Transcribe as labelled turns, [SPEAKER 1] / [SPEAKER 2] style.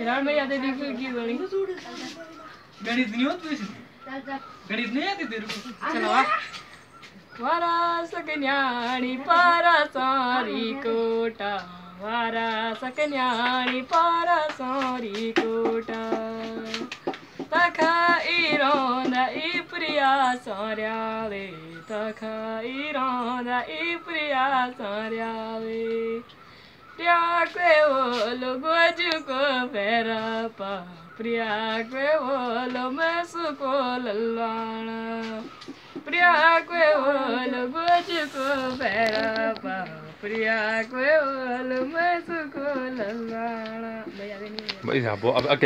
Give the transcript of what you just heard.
[SPEAKER 1] यार मैं याद नहीं फिर की बोली
[SPEAKER 2] गणित नहीं होत वैसे गणित नहीं आती तेरे को
[SPEAKER 1] चलो आ वारा सकन्याणी पारा सारी कोटा वारा सकन्याणी पारा सारी कोटा तखा इरोंदा ई प्रिया सार्यावे तखा इरोंदा ई प्रिया सार्यावे प्रियाक्वे lugojiko vera pa priyakwe wolo mesuko lalwana priyakwe wolo gojiko vera pa priyakwe wolo mesuko lalwana
[SPEAKER 3] Bây giờ bố, ok.